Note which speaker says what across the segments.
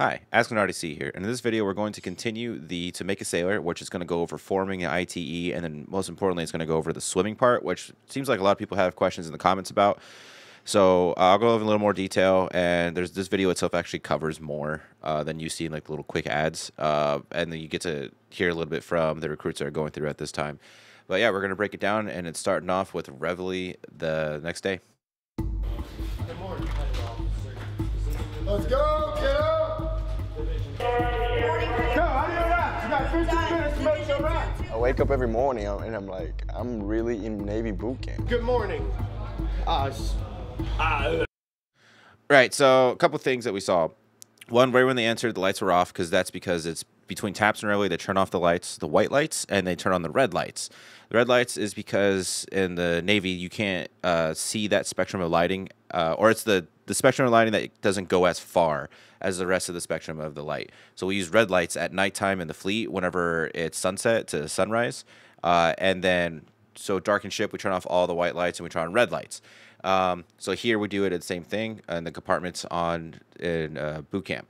Speaker 1: Hi, Ask an RDC here. And in this video, we're going to continue the To Make a Sailor, which is going to go over forming an ITE, and then most importantly, it's going to go over the swimming part, which seems like a lot of people have questions in the comments about. So uh, I'll go over a little more detail, and there's this video itself actually covers more uh, than you see in like little quick ads, uh, and then you get to hear a little bit from the recruits that are going through at this time. But yeah, we're going to break it down, and it's starting off with Reveille the next day.
Speaker 2: Let's! Go,
Speaker 3: wake up every morning and I'm like, I'm really in Navy boot camp.
Speaker 2: Good morning. Us.
Speaker 1: Right. So a couple things that we saw. One, right when they entered, the lights were off because that's because it's between taps and Reveille. They turn off the lights, the white lights, and they turn on the red lights. The red lights is because in the Navy you can't uh, see that spectrum of lighting, uh, or it's the the spectrum of lighting that doesn't go as far as the rest of the spectrum of the light. So we use red lights at nighttime in the fleet whenever it's sunset to sunrise, uh, and then so darken ship we turn off all the white lights and we turn on red lights. Um, so here we do it the same thing in the compartments on in uh, boot camp.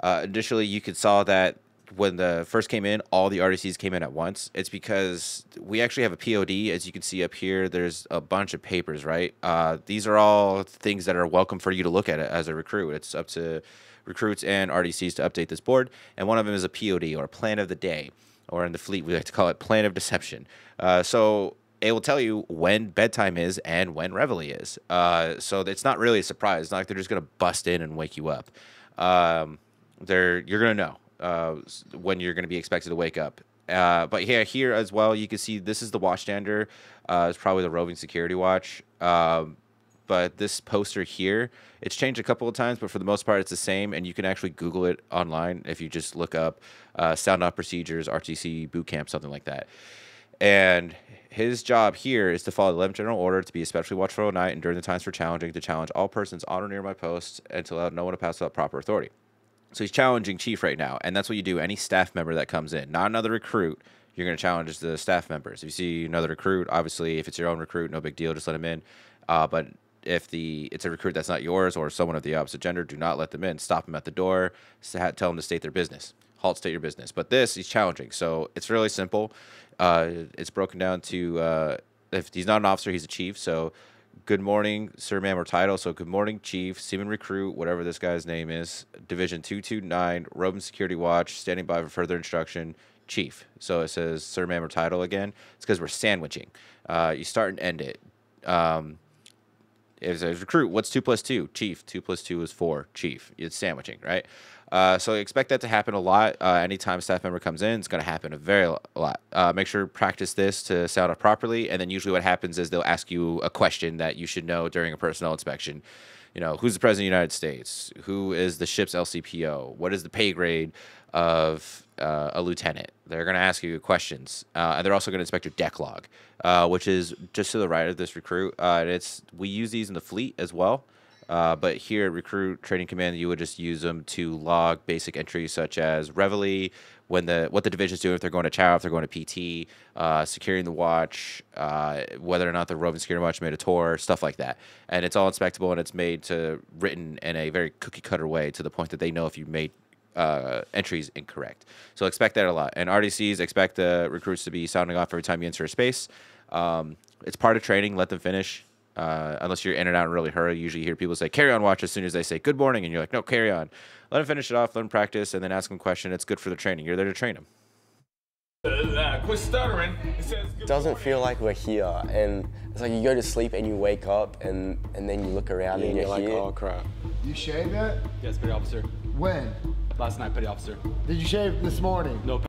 Speaker 1: Uh, additionally, you could saw that when the first came in, all the RDCs came in at once. It's because we actually have a POD, as you can see up here. There's a bunch of papers, right? Uh, these are all things that are welcome for you to look at as a recruit. It's up to recruits and RDCs to update this board, and one of them is a POD or plan of the day, or in the fleet we like to call it plan of deception. Uh, so it will tell you when bedtime is and when reveille is. Uh, so it's not really a surprise. It's not like they're just gonna bust in and wake you up. Um, they're you're gonna know uh, when you're gonna be expected to wake up. Uh, but here, here as well, you can see this is the watchstander. Uh, it's probably the roving security watch. Um, but this poster here, it's changed a couple of times, but for the most part, it's the same. And you can actually Google it online if you just look up uh, sound off procedures, RTC boot camp, something like that. And his job here is to follow the 11th General Order to be especially watchful at night and during the times for challenging, to challenge all persons on or near my post and to allow no one to pass without proper authority. So he's challenging Chief right now, and that's what you do. Any staff member that comes in, not another recruit, you're going to challenge the staff members. If you see another recruit, obviously, if it's your own recruit, no big deal, just let him in. Uh, but if the it's a recruit that's not yours or someone of the opposite gender, do not let them in. Stop them at the door. Tell them to state their business. Halt, state your business. But this, he's challenging. So it's really simple. Uh, it's broken down to uh, if he's not an officer, he's a chief. So good morning, sir, ma'am, or title. So good morning, chief, seaman recruit, whatever this guy's name is, division 229, Roving Security Watch, standing by for further instruction, chief. So it says sir, ma'am, or title again. It's because we're sandwiching. Uh, you start and end it. Um, as a recruit, what's two plus two? Chief. Two plus two is four. Chief. It's sandwiching, right? Uh, so expect that to happen a lot. Uh, anytime a staff member comes in, it's going to happen a very lot. Uh, make sure practice this to sound it properly, and then usually what happens is they'll ask you a question that you should know during a personnel inspection. You know, who's the president of the United States? Who is the ship's LCPO? What is the pay grade of uh, a lieutenant? They're going to ask you questions, uh, and they're also going to inspect your deck log, uh, which is just to the right of this recruit. and it's we use these in the fleet as well. Uh, but here at Recruit Training Command, you would just use them to log basic entries such as Reveille, when the what the division's doing, if they're going to chow, if they're going to PT, uh, securing the watch, uh, whether or not the roving security watch made a tour, stuff like that. And it's all inspectable and it's made to written in a very cookie cutter way to the point that they know if you made uh, entries incorrect. So expect that a lot. And RDCs expect the recruits to be sounding off every time you enter a space. Um, it's part of training. Let them finish. Uh, unless you're in and out in really hurry, you usually hear people say carry on watch as soon as they say good morning, and you're like, no, carry on. Let them finish it off, let them practice, and then ask them a question. It's good for the training. You're there to train them.
Speaker 4: Quit stuttering. It
Speaker 3: doesn't feel like we're here, and it's like you go to sleep and you wake up, and, and then you look around and,
Speaker 5: And
Speaker 3: you're
Speaker 5: you're like,
Speaker 3: here.
Speaker 5: oh crap.
Speaker 2: You shaved it?
Speaker 6: Yes, petty officer.
Speaker 2: When?
Speaker 6: Last night, petty officer.
Speaker 2: Did you shave this morning?
Speaker 6: No.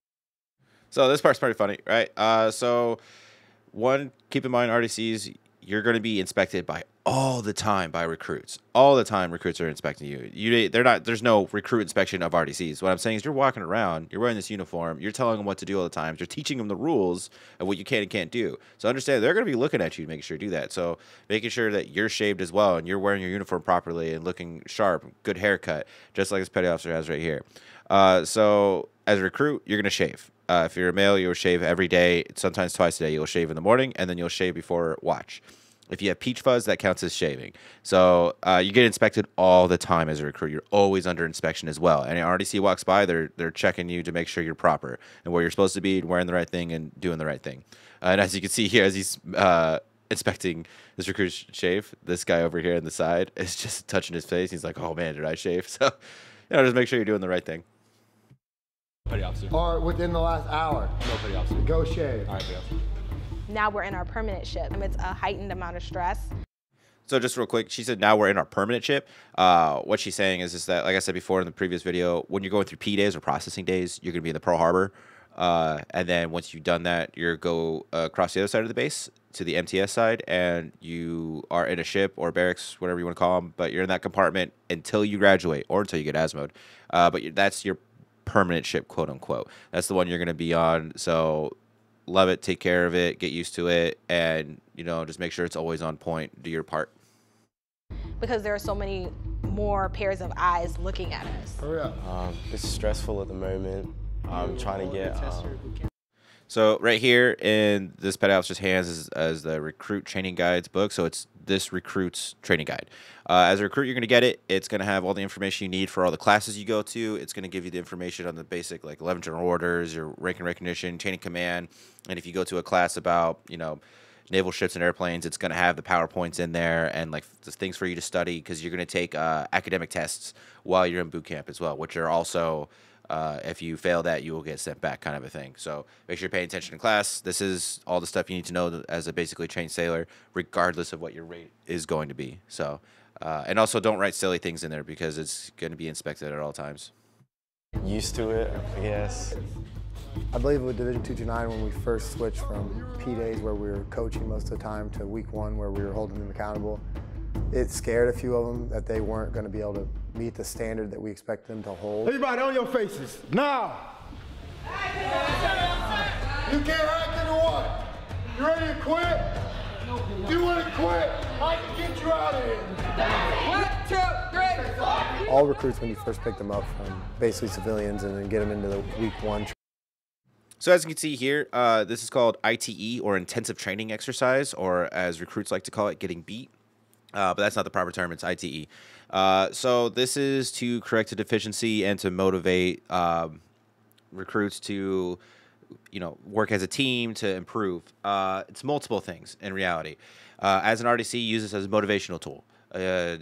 Speaker 1: So this part's pretty funny, right? Uh, so one, keep in mind RDCs, you're going to be inspected by all the time by recruits. All the time, recruits are inspecting you. You, they're not. There's no recruit inspection of RDCs. What I'm saying is, you're walking around, you're wearing this uniform, you're telling them what to do all the time. You're teaching them the rules of what you can and can't do. So understand, they're going to be looking at you to make sure you do that. So making sure that you're shaved as well and you're wearing your uniform properly and looking sharp, good haircut, just like this petty officer has right here. Uh, so as a recruit, you're going to shave. Uh, if you're a male, you'll shave every day, sometimes twice a day. You'll shave in the morning and then you'll shave before watch. If you have peach fuzz, that counts as shaving. So uh, you get inspected all the time as a recruit. You're always under inspection as well. And RDC walks by, they're they're checking you to make sure you're proper and where you're supposed to be, wearing the right thing, and doing the right thing. Uh, and as you can see here, as he's uh, inspecting this recruit's shave, this guy over here on the side is just touching his face. He's like, "Oh man, did I shave?" So you know, just make sure you're doing the right thing.
Speaker 6: Petty officer.
Speaker 2: Or within the last hour,
Speaker 6: No petty officer.
Speaker 2: go shave.
Speaker 6: All right, petty officer.
Speaker 5: Now we're in our permanent ship. It's a heightened amount of stress.
Speaker 1: So just real quick, she said now we're in our permanent ship. Uh, what she's saying is, is that, like I said before in the previous video, when you're going through P days or processing days, you're going to be in the Pearl Harbor. Uh, and then once you've done that, you're go uh, across the other side of the base to the MTS side, and you are in a ship or barracks, whatever you want to call them. But you're in that compartment until you graduate or until you get ASMOD. Uh, but that's your permanent ship, quote unquote. That's the one you're going to be on. So love it, take care of it, get used to it, and you know just make sure it's always on point. Do your part.
Speaker 5: because there are so many more pairs of eyes looking at us.
Speaker 2: Hurry up.
Speaker 3: Um, it's stressful at the moment. I'm trying to get. Um,
Speaker 1: So right here in this pet officer's hands is as the recruit training guides book. So it's this recruit's training guide. Uh, as a recruit, you're going to get it. It's going to have all the information you need for all the classes you go to. It's going to give you the information on the basic like 11 general orders, your rank and recognition, chain of command, and if you go to a class about you know naval ships and airplanes, it's going to have the powerpoints in there and like the things for you to study because you're going to take uh, academic tests while you're in boot camp as well, which are also uh, if you fail that, you will get sent back, kind of a thing. So make sure you're paying attention in class. This is all the stuff you need to know as a basically trained sailor, regardless of what your rate is going to be. So, uh, and also don't write silly things in there because it's going to be inspected at all times.
Speaker 3: used to it, I guess.
Speaker 2: I believe with Division 229 when we first switched from P days where we were coaching most of the time to week one where we were holding them accountable, it scared a few of them that they weren't going to be able to meet the standard that we expect them to hold.
Speaker 7: Everybody on your faces, now. You can't hack into what? You ready to quit? You want to quit? I can get you out of here.
Speaker 2: All recruits, when you first pick them up from basically civilians and then get them into the week one
Speaker 1: So as you can see here, uh, this is called ITE or intensive training exercise, or as recruits like to call it, getting beat. Uh, but that's not the proper term. It's ITE. Uh, so this is to correct a deficiency and to motivate um, recruits to, you know, work as a team to improve. Uh, it's multiple things in reality. Uh, as an RDC, use this as a motivational tool. Uh,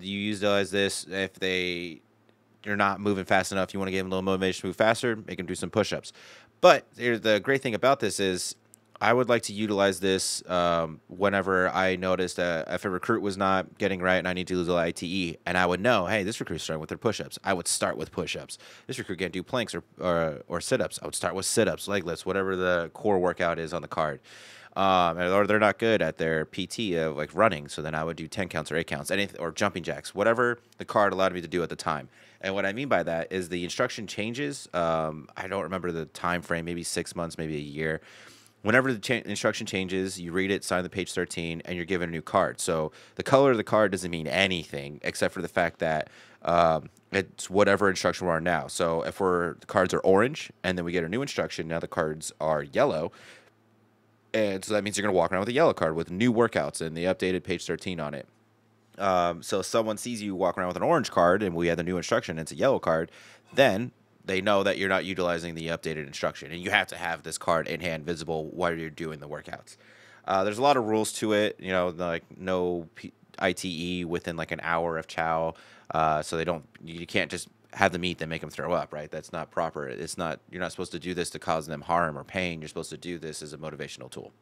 Speaker 1: you utilize this if they you're not moving fast enough. You want to give them a little motivation to move faster, make them do some push-ups. But the great thing about this is I would like to utilize this um, whenever I noticed that if a recruit was not getting right and I need to lose a ITE, and I would know, hey, this recruit's starting with their push-ups. I would start with push-ups. This recruit can't do planks or or, or sit-ups. I would start with sit-ups, leg lifts, whatever the core workout is on the card. Um, or they're not good at their PT of like running, so then I would do ten counts or eight counts, anything or jumping jacks, whatever the card allowed me to do at the time. And what I mean by that is the instruction changes. Um, I don't remember the time frame, maybe six months, maybe a year. Whenever the cha- instruction changes, you read it, sign the page 13, and you're given a new card. So the color of the card doesn't mean anything except for the fact that um, it's whatever instruction we're on now. So if we're the cards are orange, and then we get a new instruction, now the cards are yellow. And so that means you're going to walk around with a yellow card with new workouts and the updated page 13 on it. Um, so if someone sees you walk around with an orange card and we have the new instruction, it's a yellow card, then they know that you're not utilizing the updated instruction, and you have to have this card in hand, visible while you're doing the workouts. Uh, there's a lot of rules to it, you know, like no P- ITE within like an hour of chow, uh, so they don't. You can't just have them eat then make them throw up, right? That's not proper. It's not. You're not supposed to do this to cause them harm or pain. You're supposed to do this as a motivational tool.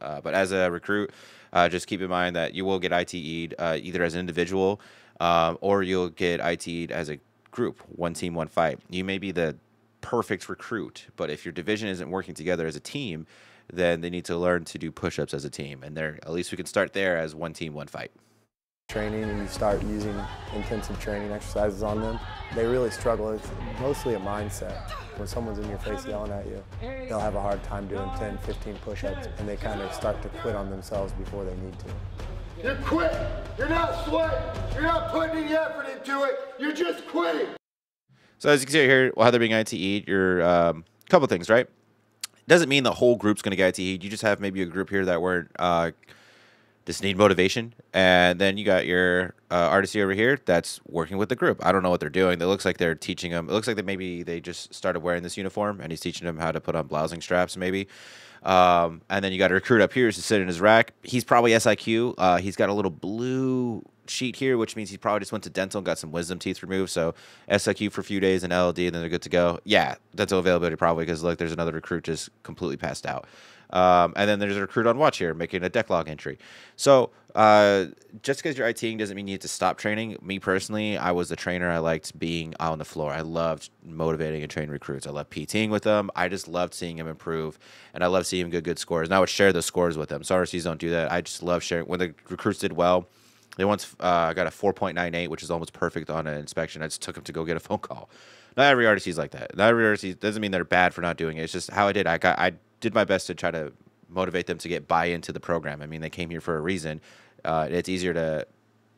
Speaker 1: Uh, but as a recruit, uh, just keep in mind that you will get ITE'd uh, either as an individual um, or you'll get ITE'd as a group, one team, one fight. You may be the perfect recruit, but if your division isn't working together as a team, then they need to learn to do push-ups as a team. And there, at least we can start there as one team, one fight.
Speaker 2: training and you start using intensive training exercises on them, they really struggle. It's mostly a mindset. When someone's in your face yelling at you, they'll have a hard time doing 10, 15 push-ups and they kind of start to quit on themselves before they need to.
Speaker 7: You're quitting. You're not sweating. You're not putting any effort into it. You're just quitting.
Speaker 1: So as you can see here, while they're being ITE'd, you're um, a couple things, right? Doesn't mean the whole group's going to get ITE'd. You just have maybe a group here that weren't uh, just need motivation. And then you got your uh, RDC over here that's working with the group. I don't know what they're doing. It looks like they're teaching them. It looks like that maybe they just started wearing this uniform and he's teaching them how to put on blousing straps, maybe. Um, and then you got a recruit up here to sit in his rack. He's probably SIQ. Uh, he's got a little blue sheet here, which means he probably just went to dental and got some wisdom teeth removed. So SIQ for a few days and LLD, and then they're good to go. Yeah, dental availability probably because look, there's another recruit just completely passed out. Um, and then there's a recruit on watch here making a deck log entry. So uh, just because you're ITing doesn't mean you need to stop training. Me personally, I was the trainer. I liked being on the floor. I loved motivating and training recruits. I loved PTing with them. I just loved seeing them improve, and I loved seeing them get good scores. And I would share those scores with them. So RCs don't do that. I just love sharing. When the recruits did well, they once uh, got a 4.98, which is almost perfect on an inspection. I just took them to go get a phone call. Not every RDC is like that. Not every RDC doesn't mean they're bad for not doing it. It's just how I did. I got I did my best to try to motivate them to get buy into the program. I mean, they came here for a reason. Uh, it's easier to,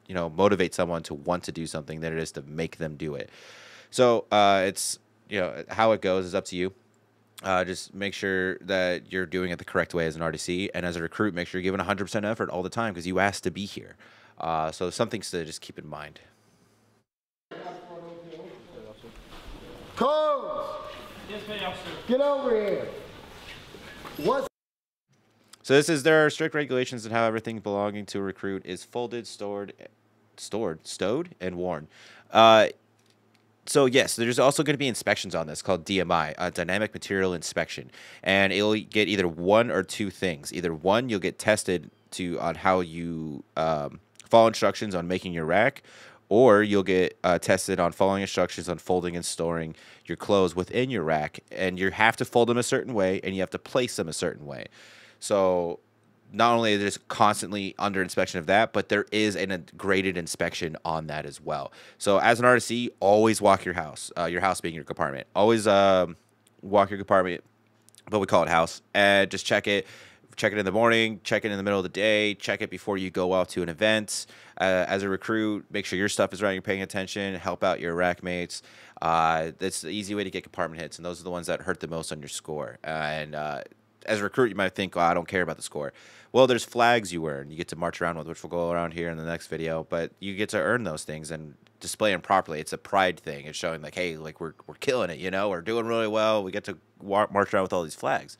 Speaker 1: you know, motivate someone to want to do something than it is to make them do it. So uh, it's you know how it goes is up to you. Uh, just make sure that you're doing it the correct way as an RDC, and as a recruit, make sure you're giving 100% effort all the time because you asked to be here. Uh, so some things to just keep in mind.
Speaker 7: Codes! Get over here. What's
Speaker 1: So this is there are strict regulations on how everything belonging to a recruit is folded, stored, stored, stowed, and worn. Uh, so yes, there's also going to be inspections on this called DMI, uh, dynamic material inspection, and it'll get either one or two things. Either one, you'll get tested to on how you um, follow instructions on making your rack, or you'll get uh, tested on following instructions on folding and storing your clothes within your rack, and you have to fold them a certain way, and you have to place them a certain way. So not only is it constantly under inspection of that, but there is an, a graded inspection on that as well. So as an RDC, always walk your house, uh, your house being your compartment. Always um, walk your compartment, but we call it house, and just check it. Check it in the morning, check it in the middle of the day, check it before you go out to an event. Uh, as a recruit, make sure your stuff is right, you're paying attention, help out your rack mates. Uh, that's the easy way to get compartment hits, and those are the ones that hurt the most on your score. Uh, and as a recruit, you might think, oh, I don't care about the score. Well, there's flags you earn. You get to march around with, which we'll go around here in the next video. But you get to earn those things and display them properly. It's a pride thing. It's showing like, hey, like we're we're killing it. You know, we're doing really well. We get to march around with all these flags.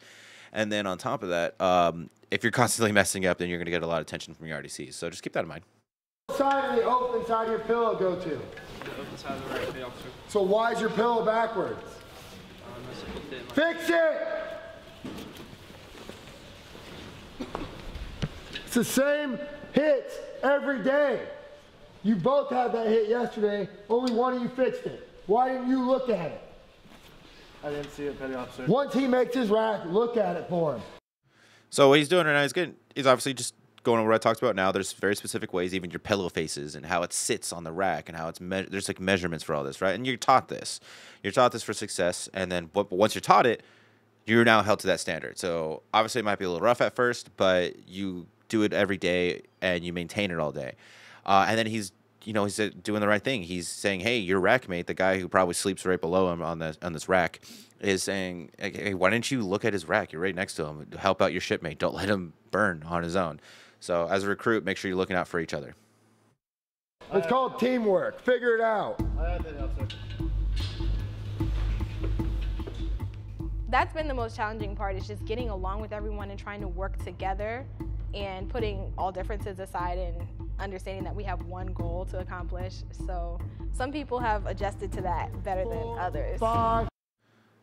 Speaker 1: And then on top of that, um, if you're constantly messing up, then you're going to get a lot of attention from your RDCs. So just keep that in mind.
Speaker 7: side of the open side of your pillow go to?
Speaker 6: The open side of the right.
Speaker 7: So why is your pillow backwards? Fix it! It's the same hits every day. You both had that hit yesterday. Only one of you fixed it. Why didn't you look at it?
Speaker 6: I didn't see it, petty officer.
Speaker 7: Once he makes his rack, look at it for him.
Speaker 1: So what he's doing right now he's getting, he's obviously just going over what I talked about now. There's very specific ways, even your pillow faces and how it sits on the rack and how it's me- there's like measurements for all this, right? And you're taught this. You're taught this for success, and then but once you're taught it, you're now held to that standard. So obviously it might be a little rough at first, but you do it every day and you maintain it all day. Uh, and then he's you know he's uh, doing the right thing. He's saying, "Hey, your rack mate, the guy who probably sleeps right below him on this on this rack, is saying, hey, why didn't you look at his rack? You're right next to him. Help out your shipmate. Don't let him burn on his own." So as a recruit, make sure you're looking out for each other.
Speaker 7: It's called teamwork. Figure it out.
Speaker 5: That's been the most challenging part is just getting along with everyone and trying to work together and putting all differences aside and understanding that we have one goal to accomplish. So some people have adjusted to that better than others.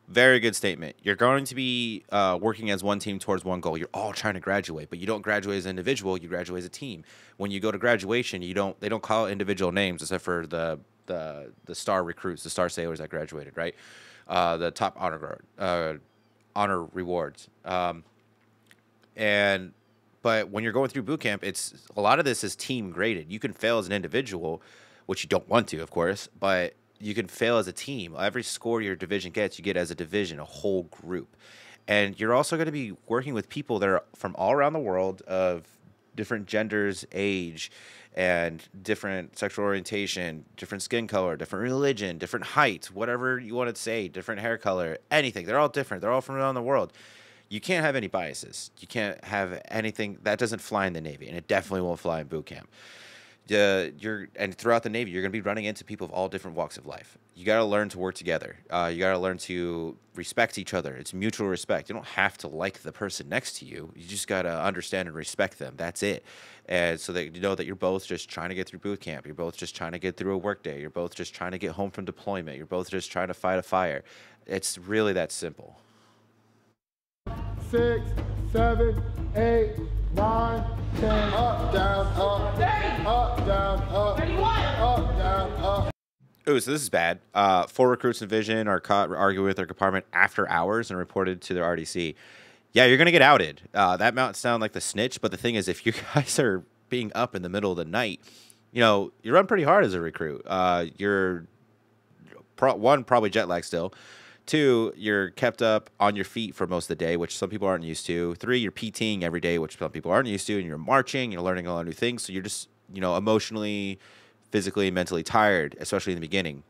Speaker 1: Very good statement. You're going to be uh, working as one team towards one goal. You're all trying to graduate, but you don't graduate as an individual. You graduate as a team. When you go to graduation, you don't. They don't call individual names except for the the the star recruits, the star sailors that graduated, right? Uh, the top honor guard, uh, honor rewards. Um, and but when you're going through boot camp, it's a lot of this is team graded. You can fail as an individual, which you don't want to, of course, but you can fail as a team. Every score your division gets, you get as a division, a whole group. And you're also going to be working with people that are from all around the world of different genders, age, and different sexual orientation, different skin color, different religion, different height, whatever you want to say, different hair color, anything. They're all different. They're all from around the world. You can't have any biases. You can't have anything that doesn't fly in the Navy, and it definitely won't fly in boot camp. Uh, you're and throughout the Navy, you're going to be running into people of all different walks of life. You got to learn to work together. Uh, you got to learn to respect each other. It's mutual respect. You don't have to like the person next to you. You just got to understand and respect them. That's it. And so that you know that you're both just trying to get through boot camp. You're both just trying to get through a workday. You're both just trying to get home from deployment. You're both just trying to fight a fire. It's really that simple.
Speaker 7: Six, seven, eight, nine, ten. Up, down, up, up, down, up, up, down, up.
Speaker 1: Ooh, so this is bad. Uh, four recruits in Vision are caught arguing with their compartment after hours and reported to their RDC. Yeah, you're gonna get outed. Uh, that might sound like the snitch, but the thing is, if you guys are being up in the middle of the night, you know you run pretty hard as a recruit. Uh, you're pro- one probably jet lag still. Two, you're kept up on your feet for most of the day, which some people aren't used to. Three, you're PTing every day, which some people aren't used to, and you're marching, you're learning a lot of new things. So you're just, you know, emotionally, physically, mentally tired, especially in the beginning.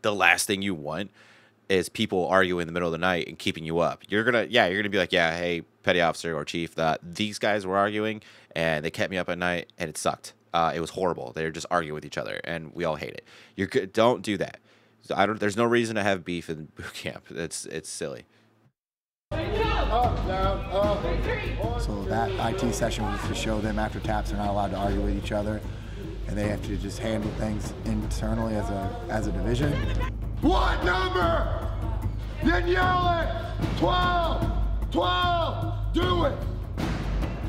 Speaker 1: The last thing you want is people arguing in the middle of the night and keeping you up. You're gonna, yeah, you're gonna be like, yeah, hey, petty officer or chief, that these guys were arguing and they kept me up at night and it sucked. Uh, it was horrible. They're just arguing with each other, and we all hate it. You're good. Don't do that. So I don't. There's no reason to have beef in boot camp. It's it's silly.
Speaker 7: Up, down, up.
Speaker 2: So that IT session was to show them after taps they're not allowed to argue with each other, and they have to just handle things internally as a as a division.
Speaker 7: What number? Then yell it. 12, 12. Do it.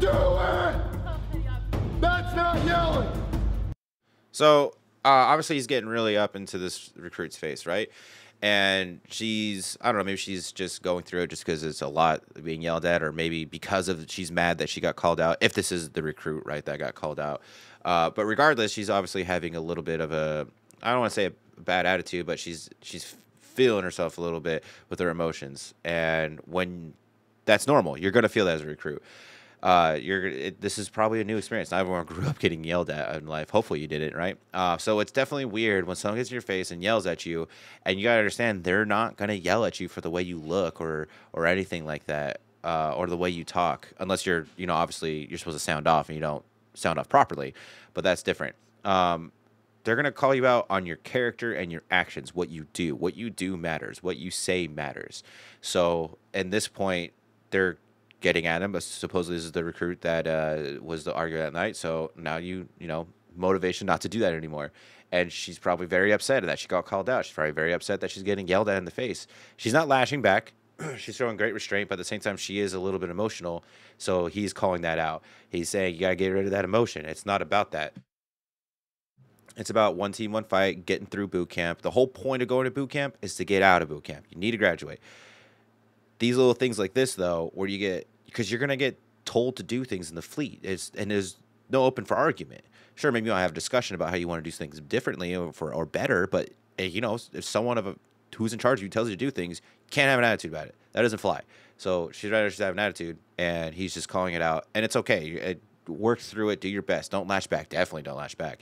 Speaker 7: Do it. That's not yelling.
Speaker 1: So uh, obviously he's getting really up into this recruit's face, right? And she's I don't know maybe she's just going through it just because it's a lot being yelled at, or maybe because of she's mad that she got called out. If this is the recruit, right, that got called out. Uh, but regardless, she's obviously having a little bit of a I don't want to say a bad attitude, but she's she's feeling herself a little bit with her emotions, and when that's normal, you're gonna feel that as a recruit uh, you're it, this is probably a new experience. Not everyone grew up getting yelled at in life. Hopefully, you didn't, right? Uh, so it's definitely weird when someone gets in your face and yells at you, and you gotta understand they're not gonna yell at you for the way you look or or anything like that, uh, or the way you talk, unless you're you know obviously you're supposed to sound off and you don't sound off properly, but that's different. Um, they're going to call you out on your character and your actions, what you do. What you do matters. What you say matters. So, at this point, they're getting at him, but supposedly this is the recruit that uh, was the arguer that night. So now you, you know, motivation not to do that anymore. And she's probably very upset that she got called out. She's probably very upset that she's getting yelled at in the face. She's not lashing back. she's showing great restraint, but at the same time, she is a little bit emotional. So he's calling that out. He's saying, you got to get rid of that emotion. It's not about that. It's about one team, one fight, getting through boot camp. The whole point of going to boot camp is to get out of boot camp. You need to graduate. These little things like this, though, where you get because you're gonna get told to do things in the fleet, it's, and there's no open for argument. Sure, maybe you to have a discussion about how you want to do things differently or for or better, but eh, you know, if someone of a, who's in charge of you tells you to do things, can't have an attitude about it. That doesn't fly. So she'd rather just have an attitude, and he's just calling it out, and it's okay. It, work through it. Do your best. Don't lash back. Definitely don't lash back.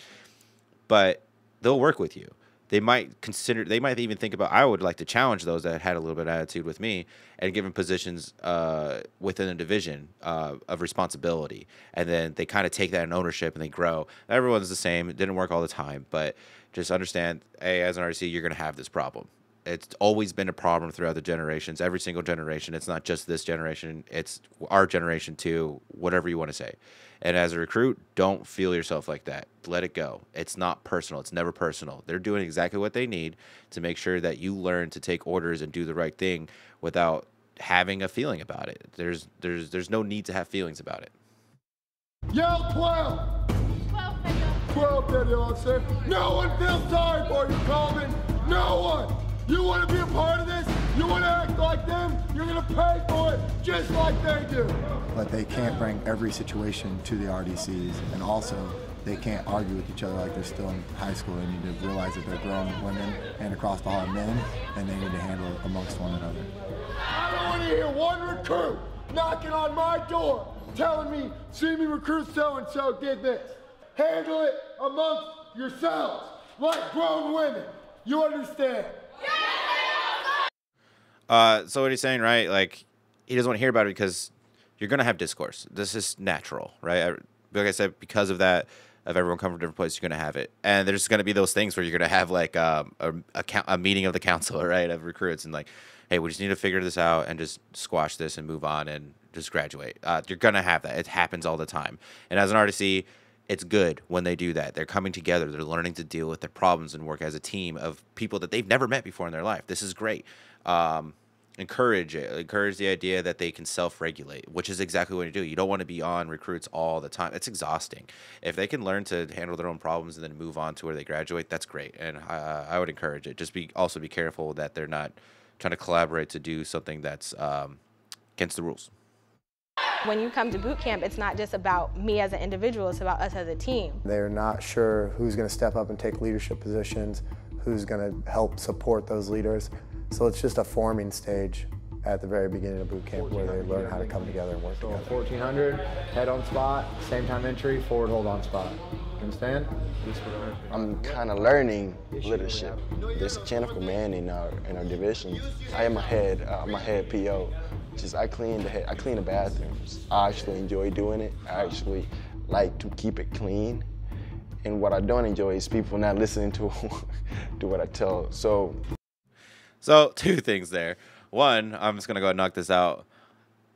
Speaker 1: But they'll work with you they might consider they might even think about i would like to challenge those that had a little bit of attitude with me and give them positions uh, within a division uh, of responsibility. And then they kind of take that in ownership and they grow. Everyone's the same. It didn't work all the time but just understand hey as an rc you're going to have this problem it's always been a problem throughout the generations every single generation it's not just this generation it's our generation too whatever you want to say and as a recruit, don't feel yourself like that. Let it go. It's not personal. It's never personal. They're doing exactly what they need to make sure that you learn to take orders and do the right thing without having a feeling about it. There's there's there's no need to have feelings about it.
Speaker 7: Yell 12! 12, petty officer. No one feels sorry for you, Coleman. No one. You want to be a part of this? You want to act like them? You're going to pay for it just like they do.
Speaker 2: But they can't bring every situation to the RDCs, and also they can't argue with each other like they're still in high school. They need to realize that they're grown women and across the hall men, and they need to handle it amongst one another.
Speaker 7: I don't want to hear one recruit knocking on my door telling me, see me recruit so-and-so did this. Handle it amongst yourselves like grown women. You understand?
Speaker 1: Uh, so what he's saying, right? Like, he doesn't want to hear about it because you're going to have discourse. This is natural, right? Like I said, because of that, of everyone coming from different places, you're going to have it. And there's going to be those things where you're going to have like um, a, a, a meeting of the council, right, of recruits, and like, hey, we just need to figure this out and just squash this and move on and just graduate. Uh, you're going to have that. It happens all the time. And as an RDC, it's good when they do that. They're coming together. They're learning to deal with their problems and work as a team of people that they've never met before in their life. This is great. Um, encourage it. Encourage the idea that they can self-regulate, which is exactly what you do. You don't want to be on recruits all the time. It's exhausting. If they can learn to handle their own problems and then move on to where they graduate, that's great. And I, I would encourage it. Just be also be careful that they're not trying to collaborate to do something that's um, against the rules.
Speaker 5: When you come to boot camp, it's not just about me as an individual, it's about us as a team.
Speaker 2: They're not sure who's going to step up and take leadership positions, who's going to help support those leaders. So it's just a forming stage at the very beginning of boot camp where they learn how to come together and work
Speaker 8: so
Speaker 2: together.
Speaker 8: 1400, head on spot, same time entry, forward hold on spot. Understand?
Speaker 3: I'm kind of learning leadership. There's a chain of command in our in our division. I am a head. Uh, I'm a head PO. Just I clean the head, I clean the bathrooms. I actually enjoy doing it. I actually like to keep it clean. And what I don't enjoy is people not listening to to what I tell. So
Speaker 1: so two things there. One, I'm just gonna go and knock this out.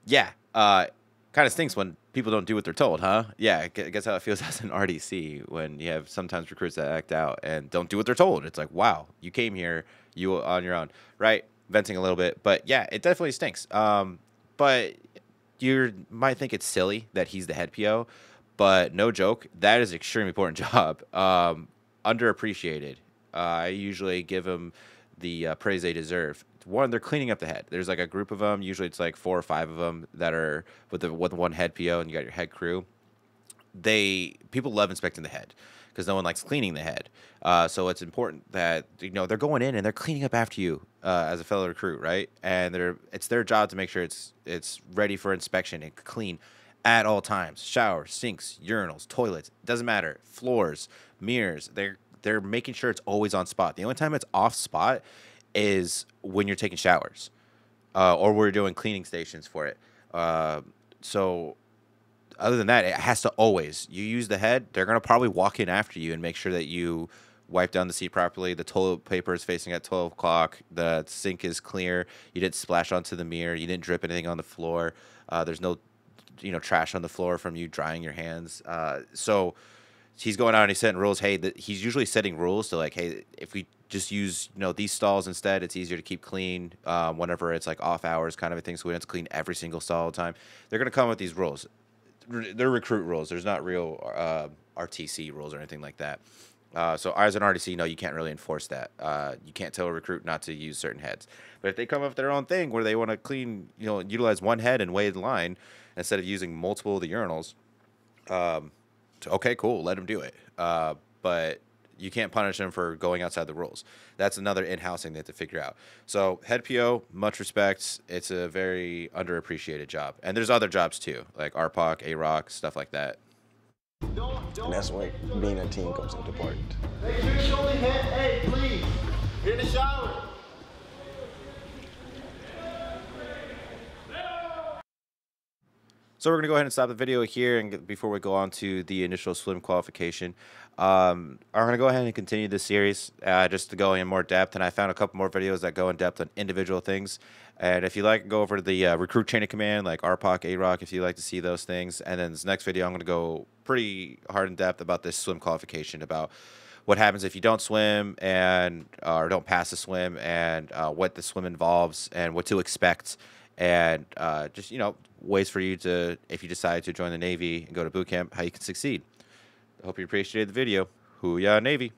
Speaker 1: Yeah, uh, kind of stinks when people don't do what they're told, huh? Yeah, guess how it feels as an RDC when you have sometimes recruits that act out and don't do what they're told. It's like, wow, you came here, you on your own, right? Venting a little bit, but yeah, it definitely stinks. Um, but you might think it's silly that he's the head PO, but no joke, that is an extremely important job. Um, underappreciated. Uh, I usually give him the uh, praise they deserve. One, they're cleaning up the head. There's like a group of them. Usually, it's like four or five of them that are with the with one head PO, and you got your head crew. They people love inspecting the head because no one likes cleaning the head. Uh, so it's important that you know they're going in and they're cleaning up after you uh, as a fellow recruit, right? And they're it's their job to make sure it's it's ready for inspection and clean at all times. Showers, sinks, urinals, toilets, doesn't matter. Floors, mirrors. They're they're making sure it's always on spot. The only time it's off spot is when you're taking showers, uh, or we're doing cleaning stations for it. Uh, so other than that, it has to always. You use the head, they're gonna probably walk in after you and make sure that you wipe down the seat properly. The toilet paper is facing at 12 o'clock. The sink is clear. You didn't splash onto the mirror. You didn't drip anything on the floor. Uh, there's no, you know, trash on the floor from you drying your hands. Uh, so he's going out and he's setting rules. Hey, the, he's usually setting rules to like, hey, if we just use you know these stalls instead, it's easier to keep clean um, whenever it's like off hours kind of a thing. So we don't have to clean every single stall all the time. They're gonna come with these rules. They're recruit rules. There's not real uh, RTC rules or anything like that. Uh, so as an RDC, no, you can't really enforce that. Uh, you can't tell a recruit not to use certain heads. But if they come up with their own thing where they want to clean, you know, utilize one head and wait in line instead of using multiple of the urinals, um, okay, cool, let them do it. Uh, but you can't punish them for going outside the rules. That's another in-house thing they have to figure out. So head PO, much respect. It's a very underappreciated job, and there's other jobs too, like RPOC, AROC, stuff like that.
Speaker 3: And that's when being a team comes into part.
Speaker 7: Make sure you only hit hey, please. In the shower.
Speaker 1: So we're gonna go ahead and stop the video here, and get, before we go on to the initial swim qualification, um, I'm gonna go ahead and continue this series uh, just to go in more depth. And I found a couple more videos that go in depth on individual things. And if you like, go over to the uh, recruit chain of command, like RPOC, AROC, if you like to see those things. And then this next video, I'm gonna go pretty hard in depth about this swim qualification, about what happens if you don't swim and uh, or don't pass the swim, and uh, what the swim involves, and what to expect and uh, just you know ways for you to if you decide to join the navy and go to boot camp how you can succeed. Hope you appreciated the video. Hoo-yah Navy